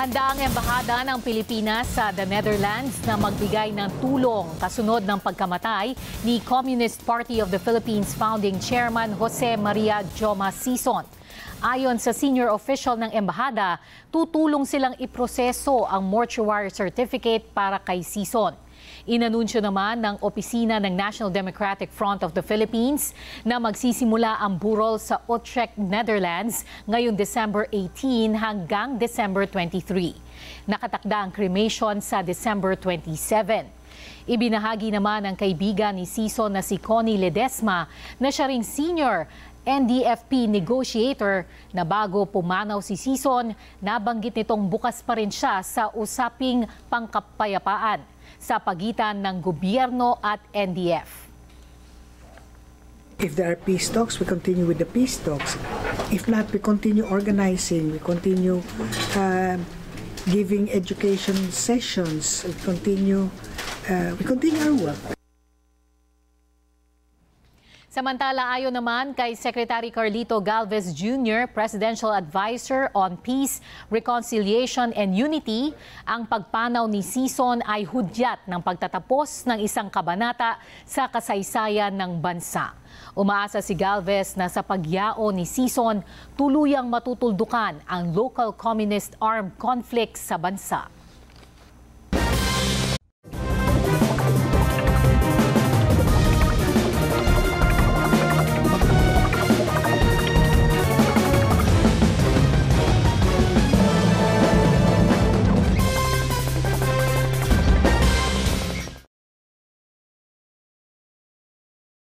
Handa ang embahada ng Pilipinas sa the Netherlands na magbigay ng tulong kasunod ng pagkamatay ni Communist Party of the Philippines founding chairman Jose Maria Joma Sison. Ayon sa senior official ng embahada, tutulong silang iproseso ang mortuary certificate para kay Sison. Inanunsyo naman ng opisina ng National Democratic Front of the Philippines na magsisimula ang burol sa Utrecht, Netherlands ngayong December 18 hanggang December 23. Nakatakda ang cremation sa December 27. Ibinahagi naman ng kaibigan ni Sison na si Connie Ledesma na siya ring senior NDFP negotiator na bago pumanaw si Sison, nabanggit nitong bukas pa rin siya sa usaping pangkapayapaan sa pagitan ng gobyerno at NDF. If there are peace talks, we continue with the peace talks. If not, we continue organizing, we continue uh, giving education sessions, we continue, uh, we continue our work. Samantala, ayon naman kay Secretary Carlito Galvez Jr., Presidential Advisor on Peace, Reconciliation and Unity, ang pagpanaw ni Sison ay hudyat ng pagtatapos ng isang kabanata sa kasaysayan ng bansa. Umaasa si Galvez na sa pagyao ni Sison, tuluyang matutuldukan ang local communist armed conflict sa bansa.